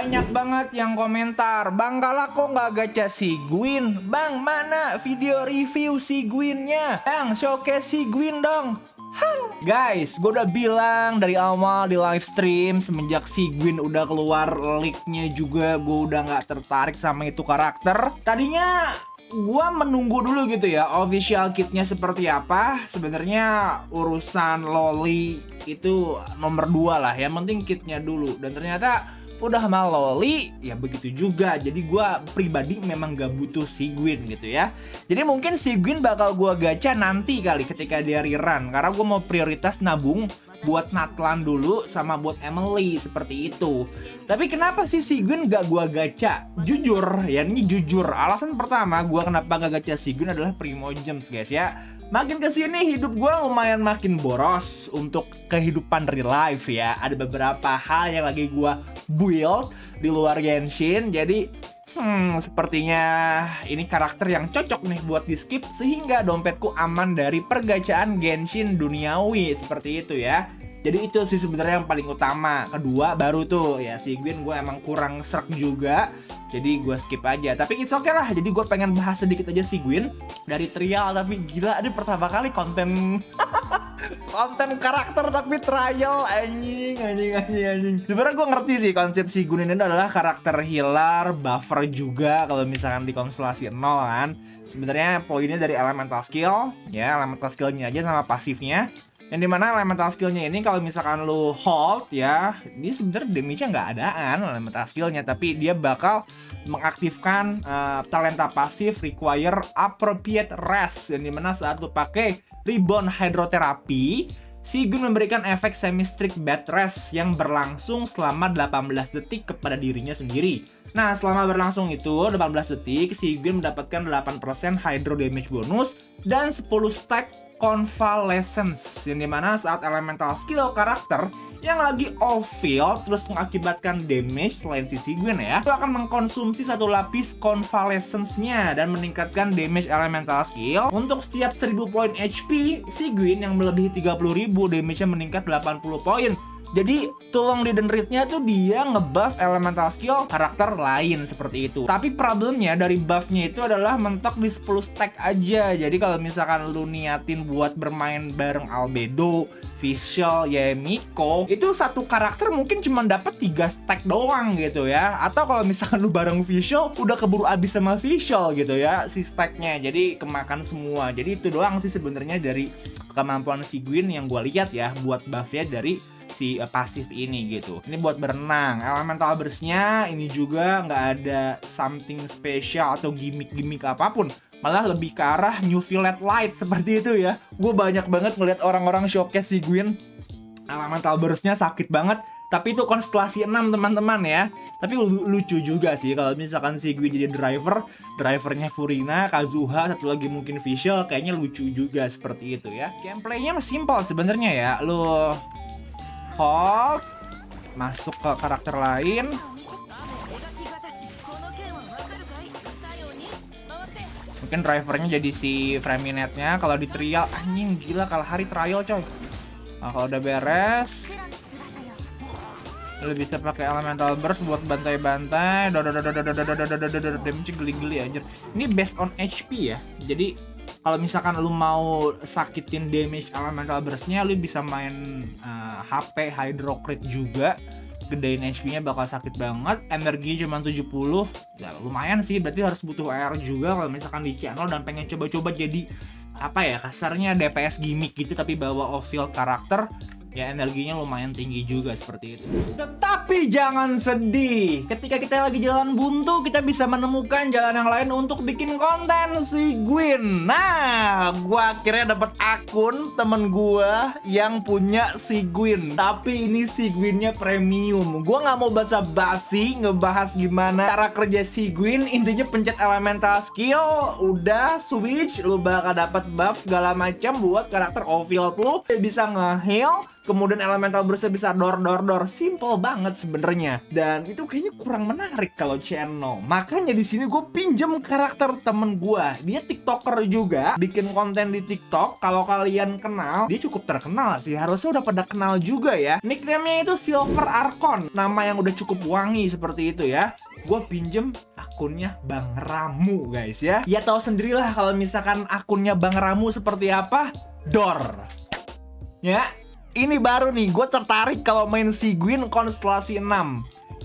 Banyak banget yang komentar. Bang Kala kok nggak gacha si Gwyn? Bang mana video review si Gwynnya? Bang showcase si Gwyn dong. Halo. Guys, gue udah bilang dari awal di live stream semenjak si Gwyn udah keluar leaknya juga gue udah nggak tertarik sama itu karakter. Tadinya gua menunggu dulu gitu ya official kitnya seperti apa sebenarnya urusan loli itu nomor dua lah ya penting kitnya dulu dan ternyata udah sama loli ya begitu juga jadi gua pribadi memang gak butuh si Gwyn gitu ya jadi mungkin si Gwyn bakal gua gacha nanti kali ketika dia rerun karena gua mau prioritas nabung buat Natlan dulu sama buat Emily seperti itu. Tapi kenapa sih si Gwyn gak gua gacha? Jujur, ya ini jujur. Alasan pertama gua kenapa gak gacha Gwyn adalah Primo Gems guys ya. Makin ke sini hidup gue lumayan makin boros untuk kehidupan real life ya. Ada beberapa hal yang lagi gue build di luar Genshin. Jadi Hmm, sepertinya ini karakter yang cocok nih buat di skip sehingga dompetku aman dari pergacaan Genshin duniawi seperti itu ya. Jadi itu sih sebenarnya yang paling utama. Kedua baru tuh ya si Gwyn gue emang kurang serak juga. Jadi gue skip aja. Tapi it's okay lah. Jadi gue pengen bahas sedikit aja si Gwyn dari trial tapi gila ini pertama kali konten konten karakter tapi trial anjing anjing anjing anjing sebenarnya gue ngerti sih konsep si Gunin ini adalah karakter healer buffer juga kalau misalkan di konstelasi nol kan sebenarnya poinnya dari elemental skill ya elemental skillnya aja sama pasifnya yang di mana elemental skillnya ini kalau misalkan lu hold ya ini sebenarnya damage-nya nggak adaan elemental skillnya tapi dia bakal mengaktifkan uh, talenta pasif require appropriate rest yang di mana saat lu pakai rebound hydrotherapy Si Gun memberikan efek semi-strict bed rest yang berlangsung selama 18 detik kepada dirinya sendiri. Nah, selama berlangsung itu 18 detik, si Gun mendapatkan 8% hydro damage bonus dan 10 stack Convalescence yang di mana saat elemental skill karakter yang lagi off field terus mengakibatkan damage selain sisi Gwen ya itu akan mengkonsumsi satu lapis convalescence-nya dan meningkatkan damage elemental skill. Untuk setiap 1000 poin HP si Gwen yang melebihi 30.000 damage-nya meningkat 80 poin jadi tulang di nya tuh dia ngebuff elemental skill karakter lain seperti itu. Tapi problemnya dari buffnya itu adalah mentok di 10 stack aja. Jadi kalau misalkan lu niatin buat bermain bareng Albedo, Visual, ya Miko, itu satu karakter mungkin cuma dapat 3 stack doang gitu ya. Atau kalau misalkan lu bareng Visual, udah keburu abis sama Visual gitu ya si stacknya. Jadi kemakan semua. Jadi itu doang sih sebenarnya dari kemampuan si Gwyn yang gue lihat ya buat buffnya dari si uh, pasif ini gitu. Ini buat berenang. Elemental burstnya ini juga nggak ada something special atau gimmick-gimmick apa pun. Malah lebih ke arah new violet light seperti itu ya. Gue banyak banget ngeliat orang-orang showcase si Gwyn. Elemental burstnya sakit banget tapi itu konstelasi 6 teman-teman ya tapi lucu juga sih kalau misalkan si Gwyn jadi driver drivernya Furina Kazuha satu lagi mungkin visual kayaknya lucu juga seperti itu ya gameplaynya simple sebenarnya ya lo hold masuk ke karakter lain mungkin drivernya jadi si Framinetnya kalau di trial anjing gila kalau hari trial coy nah, kalau udah beres lu bisa pakai elemental burst buat bantai-bantai damage geli-geli anjir ini based on HP ya jadi kalau misalkan lu mau sakitin damage elemental burstnya lu bisa main uh, HP hydrocrit juga. Gedein HP-nya bakal sakit banget. Energi cuma 70 ya lumayan sih. Berarti harus butuh air juga kalau misalkan di channel dan pengen coba-coba jadi apa ya kasarnya DPS gimmick gitu tapi bawa off field karakter ya energinya lumayan tinggi juga seperti itu. Tetapi jangan sedih, ketika kita lagi jalan buntu kita bisa menemukan jalan yang lain untuk bikin konten si Gwyn. Nah, gua akhirnya dapat akun temen gua yang punya si Gwyn. Tapi ini si Gwynnya premium. Gua nggak mau basa-basi ngebahas gimana cara kerja si Gwyn. Intinya pencet elemental skill, udah switch, lu bakal dapat buff segala macam buat karakter field lu bisa nge-heal kemudian elemental burst bisa dor dor dor simple banget sebenarnya. Dan itu kayaknya kurang menarik kalau channel. Makanya di sini gue pinjem karakter temen gue dia tiktoker juga bikin konten di tiktok. Kalau kalian kenal dia cukup terkenal sih. Harusnya udah pada kenal juga ya. Nicknamenya itu silver archon. Nama yang udah cukup wangi seperti itu ya. Gue pinjem akunnya Bang Ramu guys ya. Ya tahu sendirilah kalau misalkan akunnya Bang Ramu seperti apa. Dor ya ini baru nih, gue tertarik kalau main Siguin konstelasi 6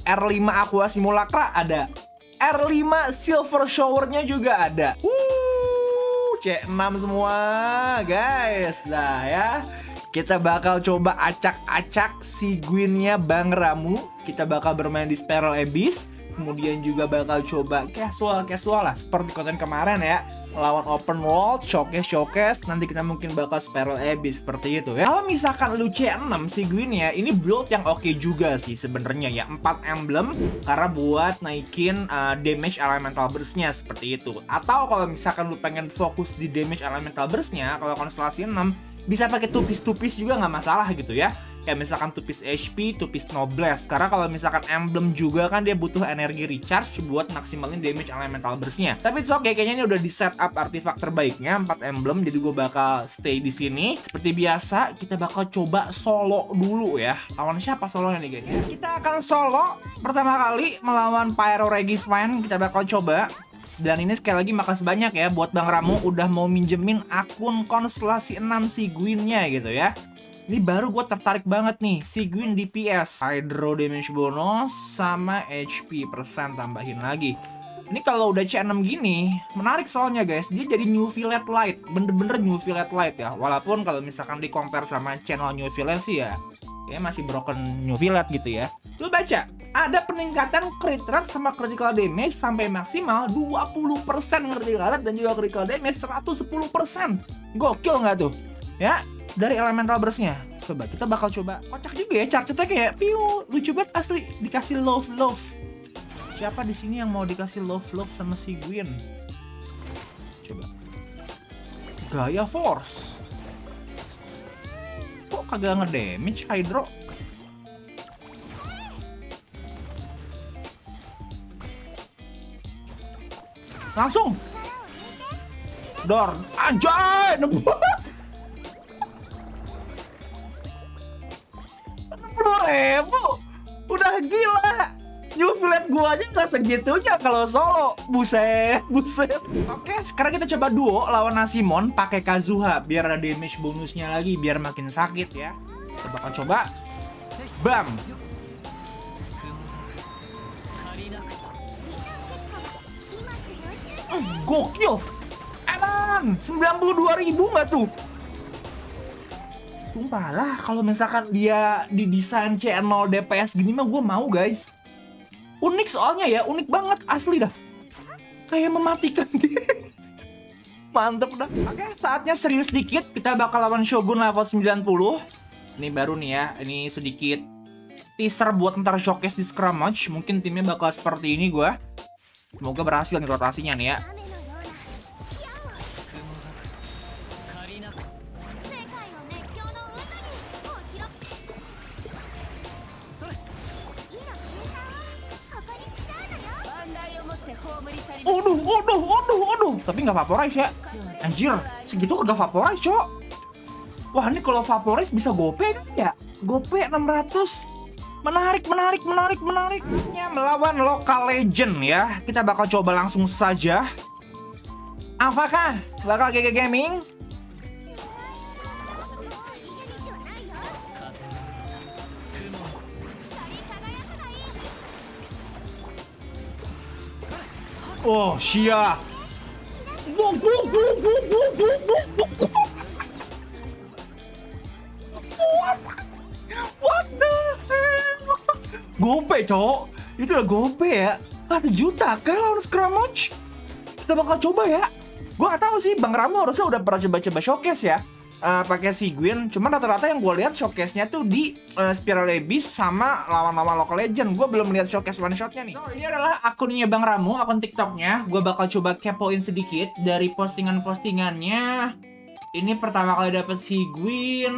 R5 Aqua Simulacra ada. R5 Silver Shower-nya juga ada. Wuh, C6 semua guys. Nah ya. Kita bakal coba acak-acak Siguinnya Bang Ramu. Kita bakal bermain di Spiral Abyss kemudian juga bakal coba casual casual lah seperti konten kemarin ya lawan open world showcase showcase nanti kita mungkin bakal spiral abyss seperti itu ya. Kalau misalkan lu C6 si Gwyn ya ini build yang oke okay juga sih sebenarnya ya 4 emblem karena buat naikin uh, damage elemental burstnya seperti itu. Atau kalau misalkan lu pengen fokus di damage elemental burstnya kalau konstelasi 6 bisa pakai tupis-tupis juga nggak masalah gitu ya kayak misalkan tupis HP, tupis Noblesse. Karena kalau misalkan emblem juga kan dia butuh energi recharge buat maksimalin damage elemental burst-nya. Tapi it's okay, kayaknya ini udah di setup artifak terbaiknya 4 emblem, jadi gue bakal stay di sini. Seperti biasa, kita bakal coba solo dulu ya. Lawan siapa solonya nih guys? Kita akan solo pertama kali melawan Pyro Regis Fine. Kita bakal coba dan ini sekali lagi makasih banyak ya buat Bang Ramu udah mau minjemin akun konstelasi 6 si Gwyn-nya gitu ya. Ini baru gue tertarik banget nih, Sigwin DPS, Hydro damage bonus, sama HP persen tambahin lagi. Ini kalau udah C6 gini, menarik soalnya guys, dia jadi New Violet Light, bener-bener New Violet Light ya. Walaupun kalau misalkan di compare sama channel New Violet sih ya, ya masih broken New Violet gitu ya. Lu baca, ada peningkatan crit rate sama critical damage sampai maksimal 20% critical rate dan juga critical damage 110%. Gokil nggak tuh? Ya, dari elemental burstnya coba kita bakal coba kocak juga ya charge-nya kayak piu lucu banget asli dikasih love love. Siapa di sini yang mau dikasih love love sama si Gwyn? Coba. Gaya force. Kok kagak ngedamage hydro? Langsung. Dor anjay ribu nggak segitunya kalau solo. Buset, buset. Oke, sekarang kita coba duo lawan Nasimon pakai Kazuha biar ada damage bonusnya lagi biar makin sakit ya. Kita bakal coba. Bam. gokil. Enan, 92 ribu nggak tuh? Sumpah lah, kalau misalkan dia didesain channel DPS gini mah gue mau guys. Unik soalnya ya, unik banget asli dah. Kayak mematikan Mantep dah. Oke, saatnya serius dikit. Kita bakal lawan Shogun level 90. Ini baru nih ya, ini sedikit teaser buat ntar showcase di Scrum Match. Mungkin timnya bakal seperti ini gue. Semoga berhasil nih rotasinya nih ya. Tapi nggak vaporize ya. Anjir, segitu kagak vaporize, cok. Wah, ini kalau vaporize bisa gope kan ya? Gope 600. Menarik, menarik, menarik, menarik. Ya, melawan lokal legend ya. Kita bakal coba langsung saja. Apakah bakal GG Gaming Oh, Shia. What the hell? Gope, cowok. Itu udah gope ya. Ah, juta kah lawan Scramage? Kita bakal coba ya. Gua gak tahu sih, Bang Ramo harusnya udah pernah coba-coba showcase ya uh, pakai Gwyn. Cuman rata-rata yang gue lihat showcase-nya tuh di uh, Spiral Abyss sama lawan-lawan local legend. Gue belum lihat showcase one shotnya nih. So, ini adalah akunnya Bang Ramu, akun TikToknya. Gue bakal coba kepoin sedikit dari postingan-postingannya. Ini pertama kali dapet Gwyn.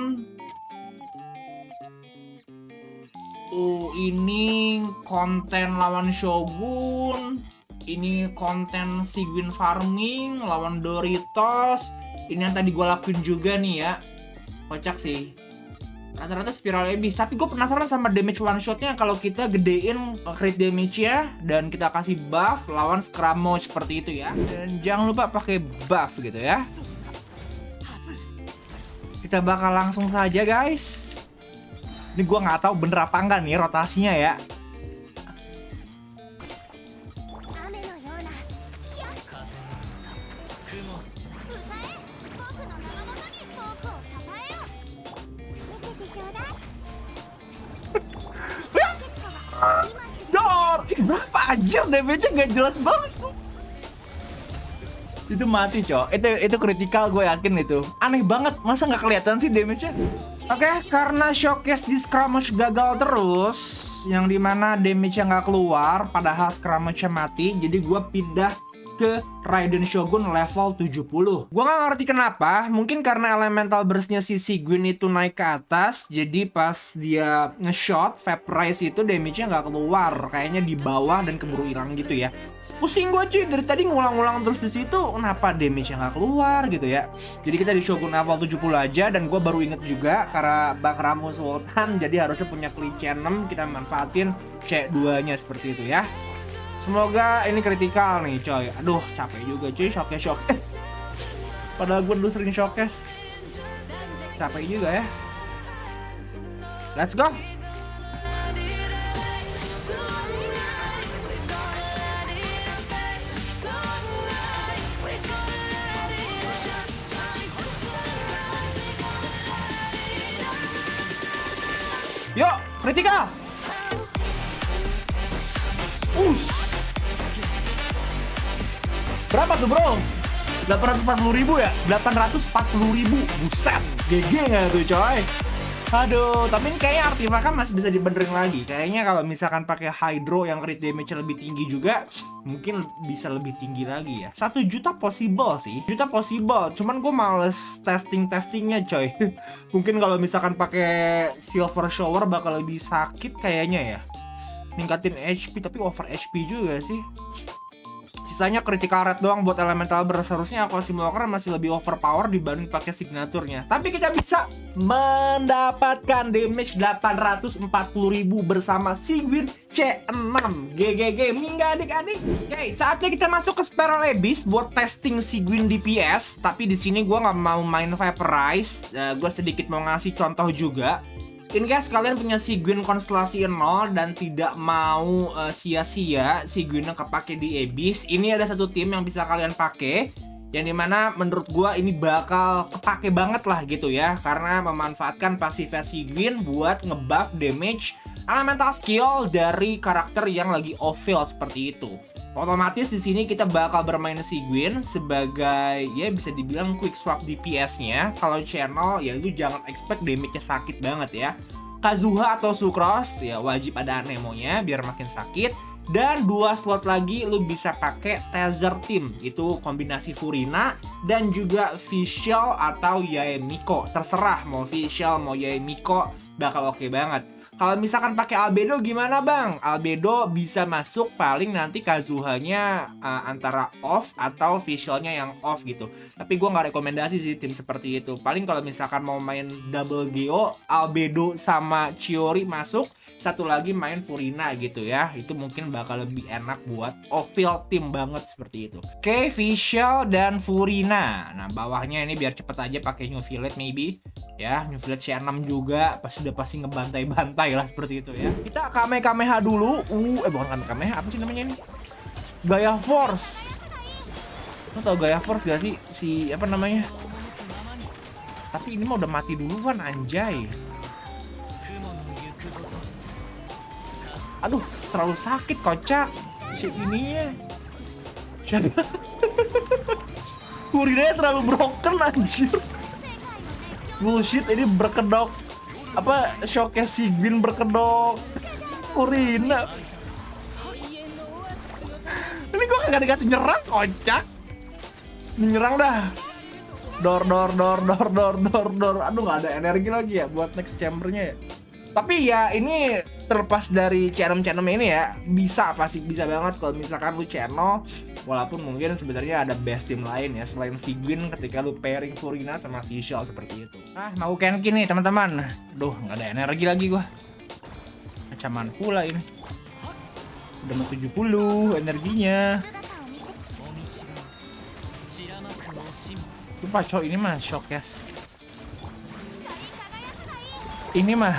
Oh, ini konten lawan Shogun. Ini konten Sigwin Farming lawan Doritos. Ini yang tadi gue lakuin juga nih ya. Kocak sih. Rata-rata spiral abis. Tapi gue penasaran sama damage one shotnya kalau kita gedein crit damage ya dan kita kasih buff lawan Scramo seperti itu ya. Dan jangan lupa pakai buff gitu ya. Kita bakal langsung saja guys. Ini gue nggak tahu bener apa enggak nih rotasinya ya. Berapa aja damage-nya nggak jelas banget tuh. Itu mati, cok. Itu itu kritikal gue yakin itu. Aneh banget, masa nggak kelihatan sih damage-nya? Oke, okay, karena showcase di Scramage gagal terus, yang di mana damage-nya nggak keluar, padahal Scramage mati, jadi gue pindah ke Raiden Shogun level 70. Gue nggak ngerti kenapa, mungkin karena elemental burst-nya si Sigwin itu naik ke atas, jadi pas dia nge-shot, Vaporize itu damage-nya nggak keluar, kayaknya di bawah dan keburu hilang gitu ya. Pusing gue cuy. Dari tadi ngulang-ngulang terus di situ kenapa damage yang gak keluar gitu ya? Jadi kita di Shogun level 70 aja. Dan gue baru inget juga karena Bang Ramo Sultan jadi harusnya punya klinci 6 kita manfaatin C2 nya seperti itu ya semoga ini kritikal nih coy. Aduh capek juga cuy. Showcase showcase padahal gue dulu sering showcase capek juga ya. Let's go. Yuk, kritikal. Us. Berapa tuh, Bro? 840 ribu ya? 840 ribu. Buset. GG nggak tuh, coy? Aduh, tapi ini kayaknya artefak kan masih bisa dibenerin lagi. Kayaknya kalau misalkan pakai Hydro yang crit damage lebih tinggi juga, mungkin bisa lebih tinggi lagi ya. Satu juta possible sih. Juta possible, cuman gue males testing-testingnya coy. mungkin kalau misalkan pakai Silver Shower bakal lebih sakit kayaknya ya. Ningkatin HP, tapi over HP juga sih. Sisanya critical rate doang buat elemental burst. Harusnya aku Walker masih lebih overpower dibanding pakai signaturnya. Tapi kita bisa mendapatkan damage 840.000 bersama Sigwin C6. GG gaming gak adik-adik? Oke, okay, saatnya kita masuk ke Spiral Abyss buat testing Sigwin DPS. Tapi di sini gue nggak mau main Vaporize. Uh, gue sedikit mau ngasih contoh juga in case kalian punya Sigwin konstelasi 0 dan tidak mau uh, sia-sia Sigwinnya kepake di Abyss, ini ada satu tim yang bisa kalian pakai yang di mana menurut gua ini bakal kepake banget lah gitu ya. Karena memanfaatkan pasifnya Sigwin buat ngebuff damage elemental skill dari karakter yang lagi off seperti itu otomatis di sini kita bakal bermain Sigwin sebagai ya bisa dibilang quick swap DPS-nya. Kalau channel ya itu jangan expect damage-nya sakit banget ya. Kazuha atau Sucrose ya wajib ada anemonya biar makin sakit. Dan dua slot lagi lu bisa pakai Taser Team itu kombinasi Furina dan juga Visual atau Yaemiko terserah mau Visual mau Yaemiko bakal oke okay banget. Kalau misalkan pakai albedo gimana bang? Albedo bisa masuk paling nanti Kazuhanya uh, antara off atau visualnya yang off gitu. Tapi gue nggak rekomendasi sih tim seperti itu. Paling kalau misalkan mau main double GO, albedo sama Chiori masuk satu lagi main Furina gitu ya itu mungkin bakal lebih enak buat off-field tim banget seperti itu oke okay, Visual dan Furina nah bawahnya ini biar cepet aja pakai New Village maybe ya New Village C6 juga pas sudah pasti ngebantai-bantai lah seperti itu ya. Kita Kame Kameha dulu. Uh eh bukan Kame Kameha apa sih namanya ini? Gaya Force. Lo tau Gaya Force gak sih? Si apa namanya? Tapi ini mah udah mati duluan anjay. Aduh terlalu sakit kocak si ini ya Kurirnya terlalu broken anjir. Bullshit ini berkedok apa showcase si Gwyn berkedok? Kurina ini gua kagak dikasih nyerang kocak. Nyerang dah. Dor dor dor dor dor dor dor. Aduh nggak ada energi lagi ya buat next chambernya ya. Tapi ya ini terlepas dari channel-channel ini ya bisa pasti bisa banget kalau misalkan lu channel walaupun mungkin sebenarnya ada best team lain ya selain si Gwyn ketika lu pairing Furina sama si Shell seperti itu. Ah mau Kenki nih teman-teman. Duh nggak ada energi lagi gua. Kecaman pula ini. Udah mau 70 energinya. Lupa cowok ini mah showcase. Ini mah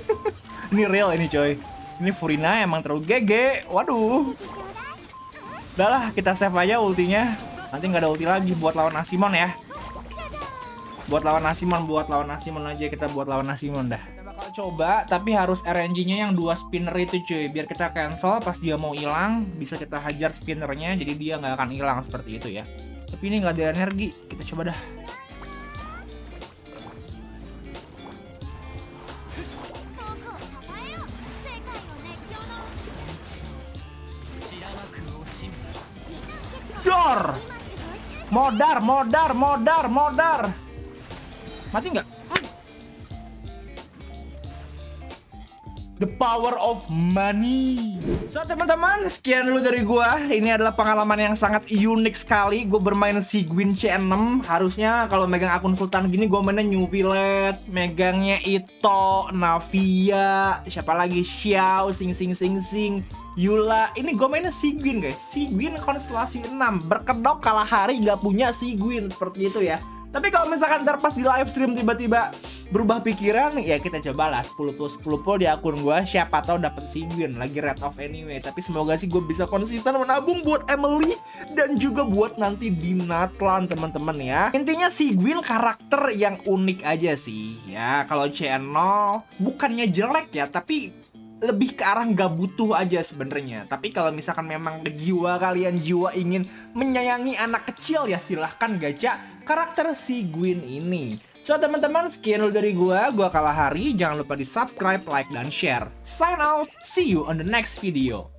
ini real ini coy. Ini Furina emang terlalu GG. Waduh. Udah lah, kita save aja ultinya. Nanti nggak ada ulti lagi buat lawan Asimon ya. Buat lawan Asimon, buat lawan Asimon aja kita buat lawan Asimon dah. Kita bakal coba, tapi harus RNG-nya yang dua spinner itu cuy. Biar kita cancel pas dia mau hilang, bisa kita hajar spinnernya, jadi dia nggak akan hilang seperti itu ya. Tapi ini nggak ada energi, kita coba dah. Modar, modar, modar, modar. Mati nggak? The power of money. So teman-teman, sekian dulu dari gua. Ini adalah pengalaman yang sangat unik sekali. Gue bermain si Gwyn C6. Harusnya kalau megang akun Sultan gini, gue mainnya New Village, megangnya Ito, Navia, siapa lagi Xiao, Sing Sing Sing Sing. Yula, ini gue mainnya si Gwyn guys. Si Gwyn konstelasi 6 Berkedok kalah hari nggak punya si Gwyn Seperti itu ya. Tapi kalau misalkan ntar pas di live stream tiba-tiba berubah pikiran Ya kita cobalah. 10 plus 10 pul di akun gue Siapa tahu dapet si Gwyn Lagi red off anyway. Tapi semoga sih gue bisa konsisten menabung buat Emily Dan juga buat nanti di Natlan teman-teman ya. Intinya si Gwyn karakter yang unik aja sih Ya. Kalau channel bukannya jelek ya Tapi lebih ke arah nggak butuh aja sebenarnya. Tapi kalau misalkan memang jiwa kalian jiwa ingin menyayangi anak kecil ya silahkan gacha karakter si Gwyn ini. So teman-teman sekian dulu dari gua, gua kalah hari. Jangan lupa di subscribe, like, dan share. Sign out, see you on the next video.